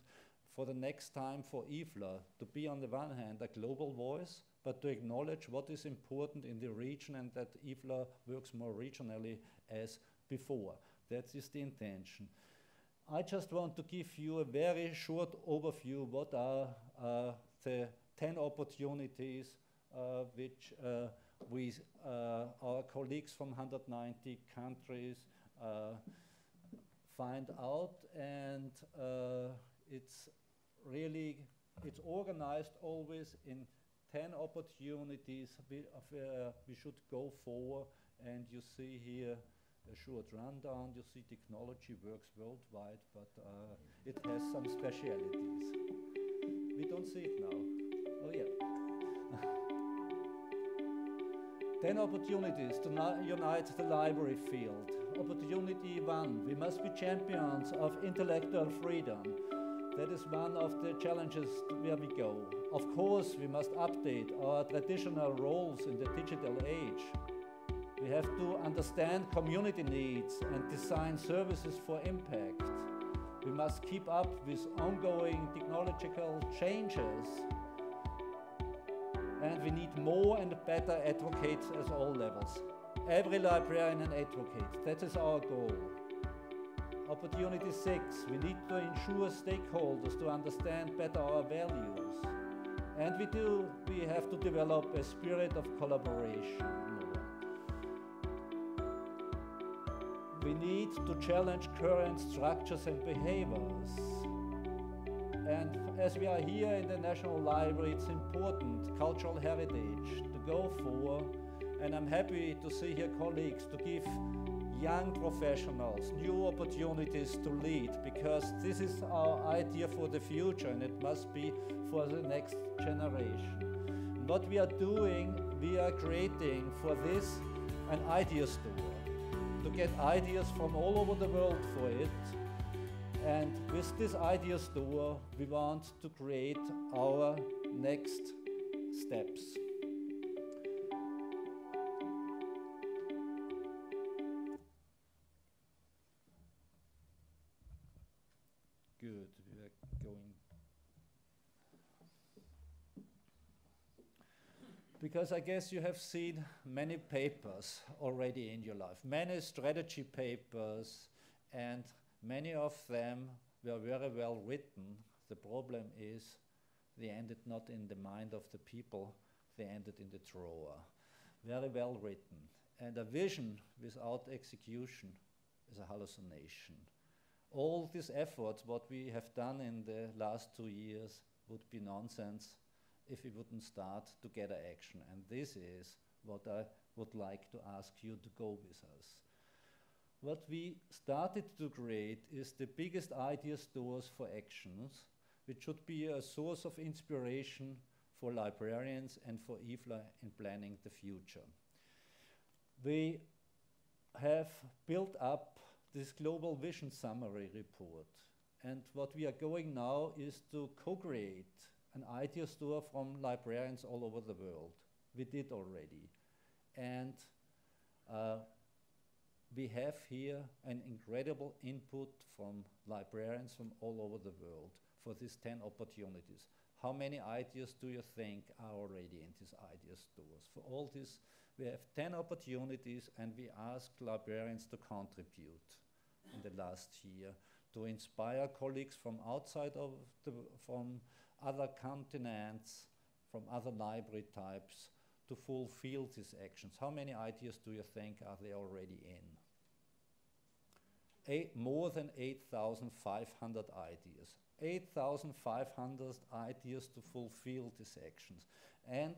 for the next time for IFLA to be, on the one hand, a global voice, but to acknowledge what is important in the region and that IFLA works more regionally as before. That is the intention. I just want to give you a very short overview what are uh, the 10 opportunities uh, which uh, we, uh, our colleagues from 190 countries uh, find out and uh, it's really it's organized always in 10 opportunities we, uh, we should go for and you see here a short rundown. You see technology works worldwide but uh, it has some specialities. We don't see it now. Oh yeah. 10 opportunities to unite the library field. Opportunity one, we must be champions of intellectual freedom. That is one of the challenges where we go. Of course, we must update our traditional roles in the digital age. We have to understand community needs and design services for impact. We must keep up with ongoing technological changes and we need more and better advocates at all levels. Every librarian an advocate, that is our goal. Opportunity six, we need to ensure stakeholders to understand better our values. And we do, we have to develop a spirit of collaboration. We need to challenge current structures and behaviors. And as we are here in the National Library, it's important cultural heritage to go for. And I'm happy to see here colleagues to give young professionals new opportunities to lead because this is our idea for the future and it must be for the next generation. And what we are doing, we are creating for this an idea store to get ideas from all over the world for it and with this idea store, we want to create our next steps. Because I guess you have seen many papers already in your life, many strategy papers, and many of them were very well written. The problem is they ended not in the mind of the people, they ended in the drawer. Very well written. And a vision without execution is a hallucination. All these efforts, what we have done in the last two years, would be nonsense if we wouldn't start together action. And this is what I would like to ask you to go with us. What we started to create is the biggest idea stores for actions, which should be a source of inspiration for librarians and for IFLA in planning the future. We have built up this global vision summary report. And what we are going now is to co-create an idea store from librarians all over the world. We did already. And uh, we have here an incredible input from librarians from all over the world for these 10 opportunities. How many ideas do you think are already in these idea stores? For all this, we have 10 opportunities and we ask librarians to contribute in the last year to inspire colleagues from outside of the, from other continents, from other library types to fulfill these actions. How many ideas do you think are they already in? Eight, more than 8,500 ideas. 8,500 ideas to fulfill these actions. And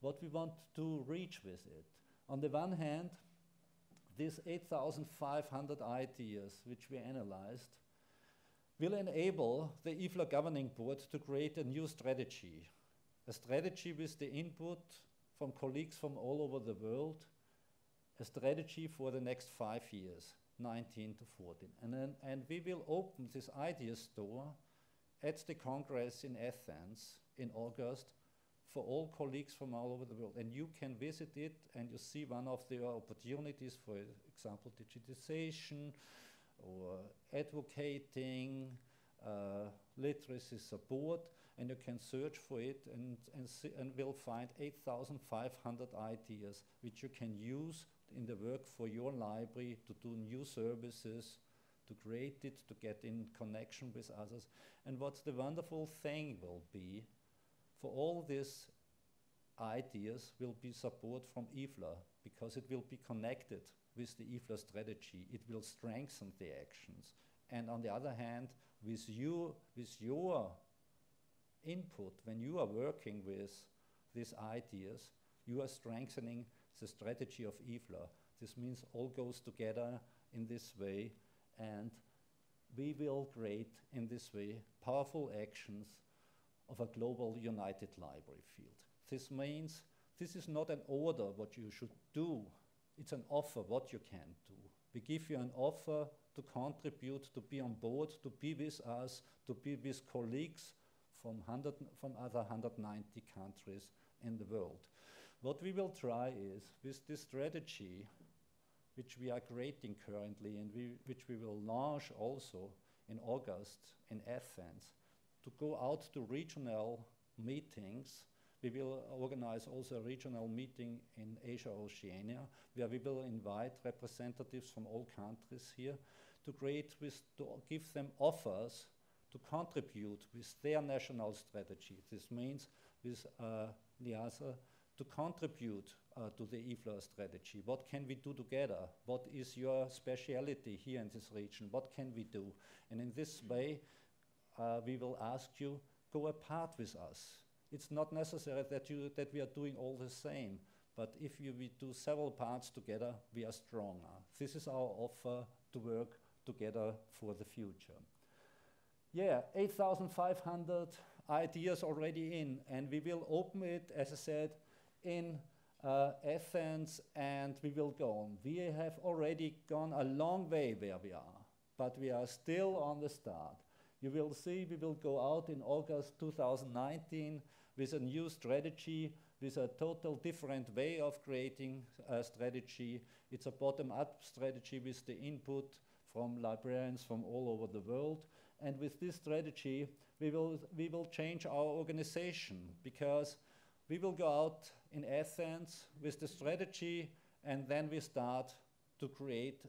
what we want to reach with it. On the one hand, these 8,500 ideas which we analyzed will enable the IFLA governing board to create a new strategy, a strategy with the input from colleagues from all over the world, a strategy for the next five years, 19 to 14. And, then, and we will open this idea store at the Congress in Athens in August for all colleagues from all over the world. And you can visit it and you see one of the opportunities, for example, digitization or advocating, uh, literacy support, and you can search for it and, and, see, and will find 8,500 ideas which you can use in the work for your library to do new services, to create it, to get in connection with others. And what's the wonderful thing will be for all these ideas will be support from IFLA because it will be connected with the IFLA strategy. It will strengthen the actions. And on the other hand, with you, with your input, when you are working with these ideas, you are strengthening the strategy of IFLA. This means all goes together in this way, and we will create in this way powerful actions of a global united library field. This means this is not an order what you should do, it's an offer what you can do. We give you an offer to contribute, to be on board, to be with us, to be with colleagues from, 100, from other 190 countries in the world. What we will try is, with this strategy, which we are creating currently and we, which we will launch also in August in Athens, to go out to regional meetings. We will organize also a regional meeting in Asia Oceania, where we will invite representatives from all countries here to create with, to give them offers to contribute with their national strategy. This means with uh, LIANZA to contribute uh, to the IFLA strategy. What can we do together? What is your speciality here in this region? What can we do? And in this way, uh, we will ask you, to go apart with us. It's not necessary that, you, that we are doing all the same, but if you, we do several parts together, we are stronger. This is our offer to work together for the future. Yeah, 8,500 ideas already in, and we will open it, as I said, in uh, Athens, and we will go on. We have already gone a long way where we are, but we are still on the start. You will see we will go out in August 2019 with a new strategy, with a total different way of creating a strategy. It's a bottom-up strategy with the input from librarians from all over the world. And with this strategy, we will, we will change our organization because we will go out in Athens with the strategy and then we start to create,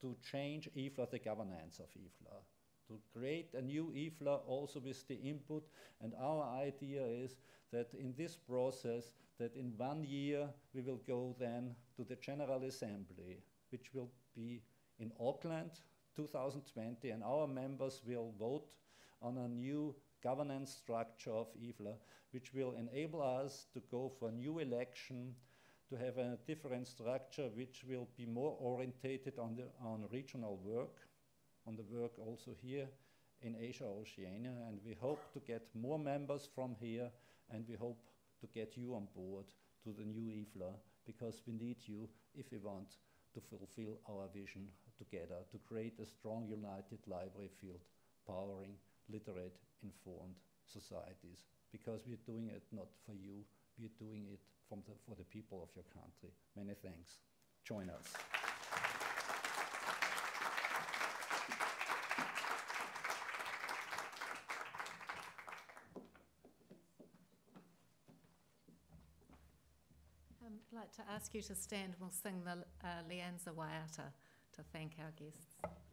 to change IFLA, the governance of IFLA to create a new IFLA also with the input. And our idea is that in this process, that in one year we will go then to the General Assembly, which will be in Auckland 2020, and our members will vote on a new governance structure of IFLA, which will enable us to go for a new election, to have a different structure, which will be more orientated on, the, on regional work, on the work also here in Asia Oceania. And we hope to get more members from here, and we hope to get you on board to the new IFLA because we need you if we want to fulfill our vision together to create a strong, united library field powering literate, informed societies. Because we're doing it not for you, we're doing it the, for the people of your country. Many thanks. Join us. Like to ask you to stand. and We'll sing the uh, Lianza Waiata to thank our guests.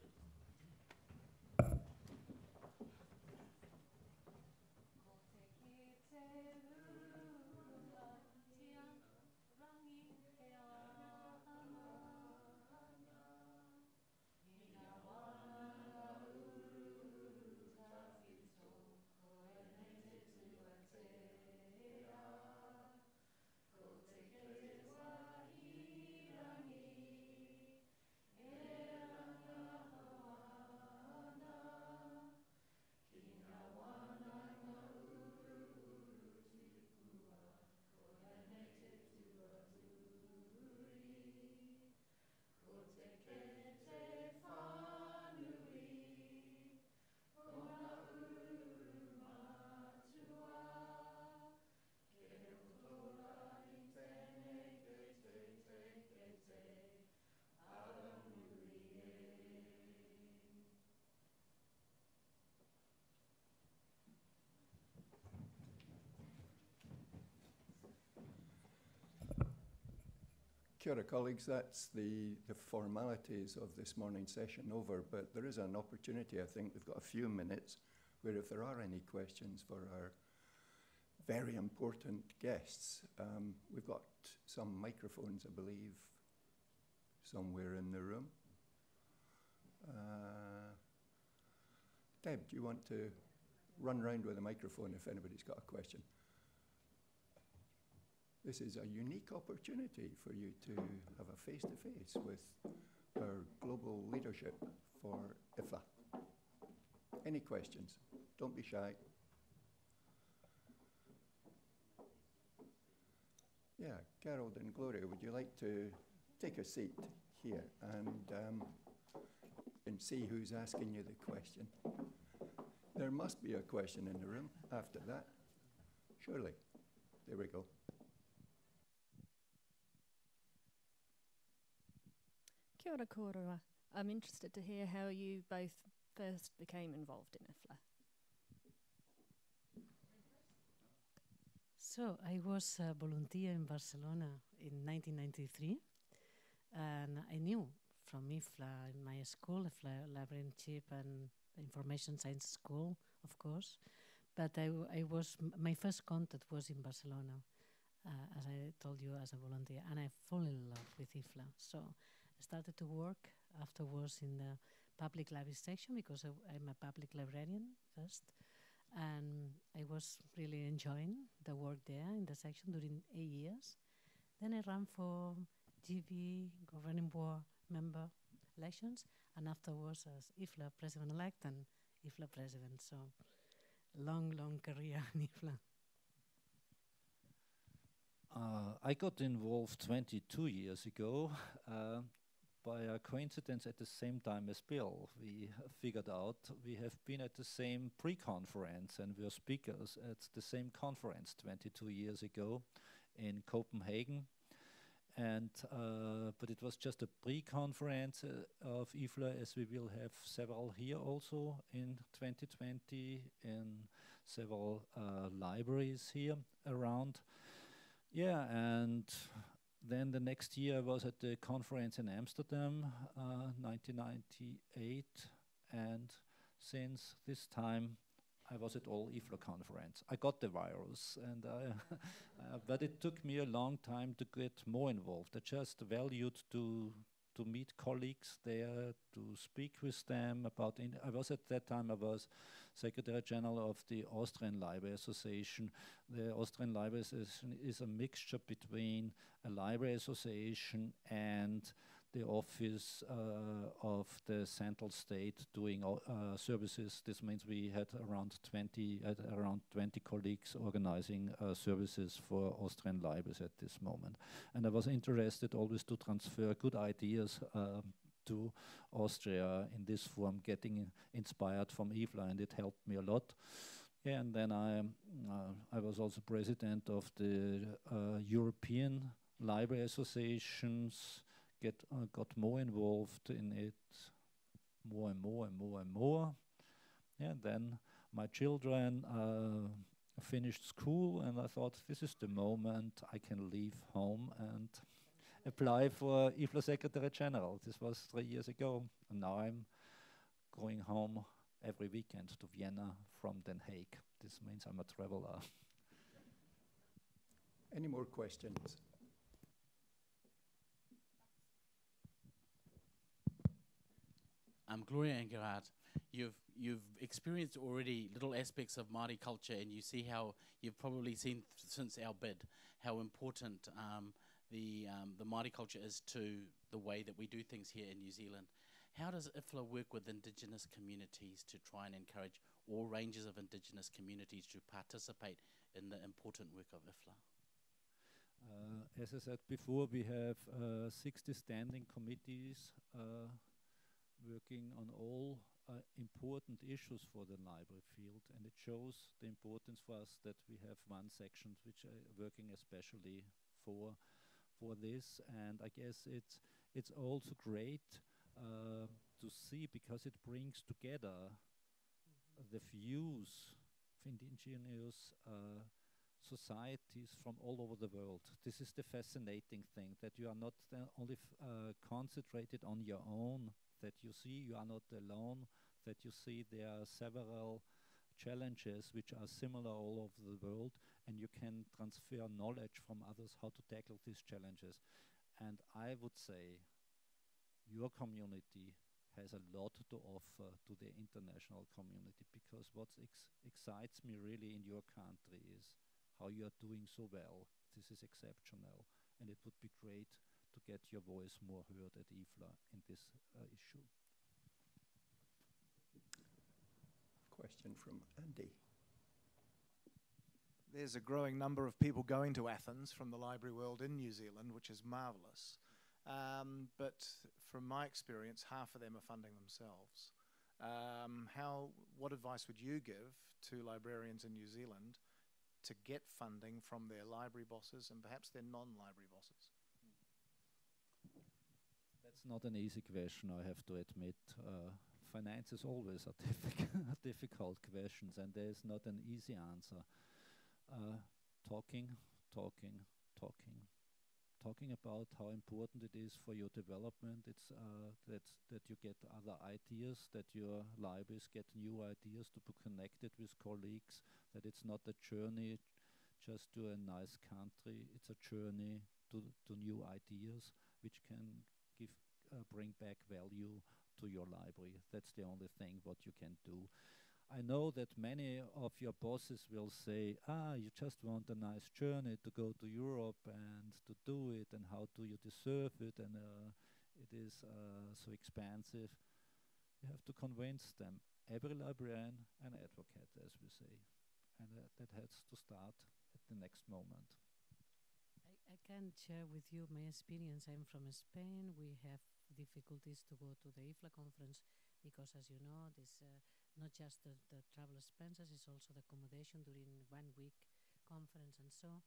Kia ora, colleagues. That's the, the formalities of this morning's session over, but there is an opportunity, I think. We've got a few minutes where, if there are any questions for our very important guests, um, we've got some microphones, I believe, somewhere in the room. Uh, Deb, do you want to run round with a microphone if anybody's got a question? This is a unique opportunity for you to have a face to face with our global leadership for IFLA. Any questions? Don't be shy. Yeah, Gerald and Gloria, would you like to take a seat here and, um, and see who's asking you the question? There must be a question in the room after that. Surely. There we go. Kia ora kōrua. I'm interested to hear how you both first became involved in IFLA. So I was a volunteer in Barcelona in 1993, and I knew from IFLA in my school, IFLA librarianship and information science school, of course. But I, I was my first contact was in Barcelona, uh, as I told you, as a volunteer, and I fell in love with IFLA. So started to work afterwards in the public library section because I, I'm a public librarian first. And I was really enjoying the work there in the section during eight years. Then I ran for GB governing board member elections, and afterwards as IFLA president-elect and IFLA president. So long, long career in IFLA. Uh, I got involved 22 years ago. Uh, by a coincidence at the same time as Bill, we figured out we have been at the same pre-conference and we are speakers at the same conference 22 years ago in Copenhagen. And uh, but it was just a pre-conference uh, of IFLA, as we will have several here also in 2020 in several uh, libraries here around. yeah, and then the next year I was at the conference in Amsterdam, uh, 1998, and since this time I was at all IFLA conference. I got the virus, and I uh, but it took me a long time to get more involved. I just valued to to meet colleagues there, to speak with them about. I was at that time I was Secretary General of the Austrian Library Association. The Austrian Library Association is a mixture between a library association and the office uh, of the central state doing uh, services. This means we had around 20 around 20 colleagues organizing uh, services for Austrian libraries at this moment. And I was interested always to transfer good ideas to Austria in this form, getting inspired from IFLA, and it helped me a lot. Yeah, and then I, uh, I was also president of the uh, European Library Associations, get, uh, got more involved in it more and more and more and more. Yeah, and then my children uh, finished school, and I thought this is the moment I can leave home and apply for IFLA Secretary General. This was three years ago, and now I'm going home every weekend to Vienna from Den Haag. This means I'm a traveler. Any more questions? Um, Gloria and you've you've experienced already little aspects of Māori culture, and you see how you've probably seen since our bid how important um, the um, the Māori culture is to the way that we do things here in New Zealand. How does IFLA work with Indigenous communities to try and encourage all ranges of Indigenous communities to participate in the important work of IFLA? Uh, as I said before, we have uh, 60 standing committees uh, working on all uh, important issues for the library field, and it shows the importance for us that we have one section which are working especially for for this, and I guess it's it's also great uh, to see because it brings together the views of indigenous uh, societies from all over the world. This is the fascinating thing that you are not only uh, concentrated on your own, that you see you are not alone, that you see there are several challenges which are similar all over the world, and you can transfer knowledge from others how to tackle these challenges. And I would say your community has a lot to offer to the international community because what ex excites me really in your country is how you are doing so well. This is exceptional, and it would be great to get your voice more heard at IFLA in this uh, issue. Question from Andy. There's a growing number of people going to Athens from the library world in New Zealand, which is marvellous. Um, but from my experience, half of them are funding themselves. Um, how, what advice would you give to librarians in New Zealand to get funding from their library bosses and perhaps their non-library bosses? That's not an easy question, I have to admit. Uh, finance is always a difficult question, and there is not an easy answer. Uh, talking, talking, talking talking about how important it is for your development. It's uh, that that you get other ideas, that your libraries get new ideas to be connected with colleagues. That it's not a journey just to a nice country. It's a journey to to new ideas which can give uh, bring back value to your library. That's the only thing what you can do. I know that many of your bosses will say, ah, you just want a nice journey to go to Europe and to do it, and how do you deserve it, and uh, it is uh, so expensive. You have to convince them. Every librarian an advocate, as we say, and uh, that has to start at the next moment. I, I can share with you my experience. I'm from Spain. We have difficulties to go to the IFLA conference because, as you know, this uh, not just the, the travel expenses, it's also the accommodation during one week conference and so.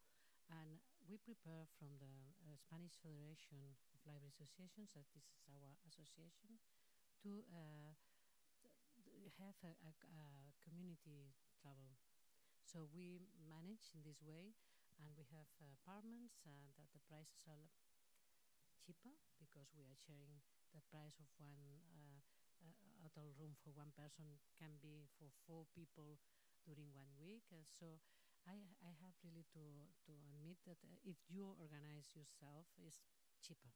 And we prepare from the uh, Spanish Federation of Library Associations, that this is our association, to uh, have a, a, a, community travel. So we manage in this way, and we have uh, apartments, and that the prices are cheaper because we are sharing the price of one uh, uh, hotel room for one person can be for four people during one week. Uh, so I, I have really to, to admit that if you organize yourself, it's cheaper.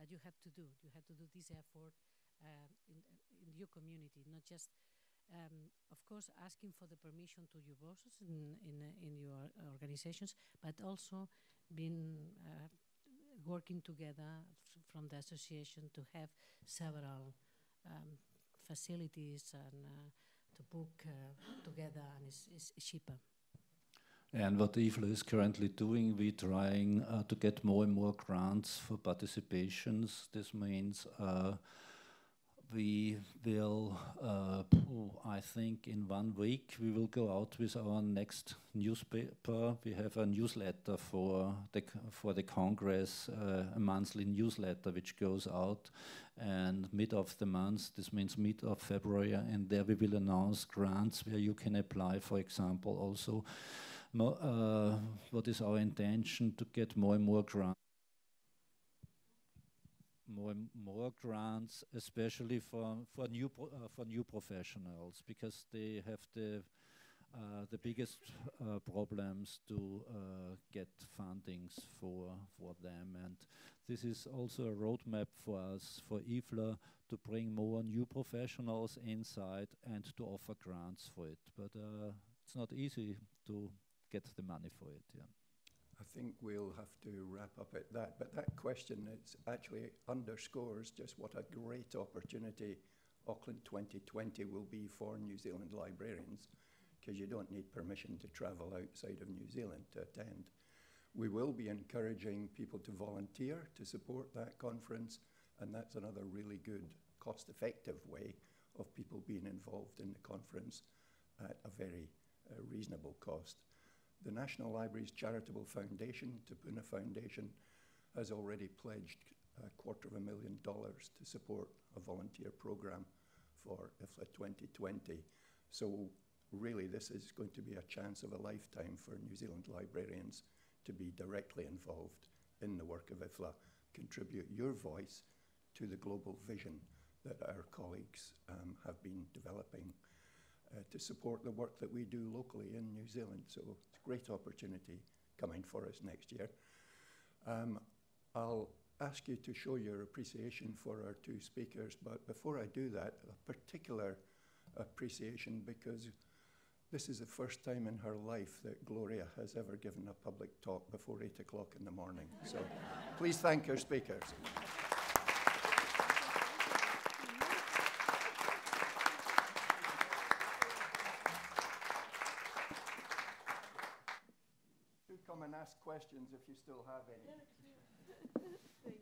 But you have to do, you have to do this effort in, in your community, not just, um, of course, asking for the permission to your bosses in, in, uh, in your organizations, but also being uh, working together from the association to have several um, facilities and uh, to book uh, together, and it's, it's cheaper. And what IFLA is currently doing, we're trying uh, to get more and more grants for participations. This means uh, we will, uh, I think, in one week, we will go out with our next newspaper. We have a newsletter for the for the Congress, uh, a monthly newsletter which goes out, and mid of the month, this means mid of February, and there we will announce grants where you can apply. For example, also uh, what is our intention to get more and more grants more and more grants, especially for for new uh, for new professionals, because they have the uh, the biggest uh, problems to uh, get fundings for for them, and this is also a roadmap for us for IFLA to bring more new professionals inside and to offer grants for it. But uh, it's not easy to get the money for it. Yeah. I think we'll have to wrap up at that. But that question it's actually underscores just what a great opportunity Auckland 2020 will be for New Zealand librarians, because you don't need permission to travel outside of New Zealand to attend. We will be encouraging people to volunteer to support that conference, and that's another really good, cost effective way of people being involved in the conference at a very uh, reasonable cost. The National Library's Charitable Foundation, Te Puna Foundation, has already pledged a quarter of a million dollars to support a volunteer program for IFLA 2020. So really this is going to be a chance of a lifetime for New Zealand librarians to be directly involved in the work of IFLA, contribute your voice to the global vision that our colleagues um, have been developing uh, to support the work that we do locally in New Zealand. So it's a great opportunity coming for us next year. Um, I'll ask you to show your appreciation for our two speakers, but before I do that, a particular appreciation because this is the first time in her life that Gloria has ever given a public talk before 8 o'clock in the morning. So please thank our speakers. Do come and ask questions if you still have any.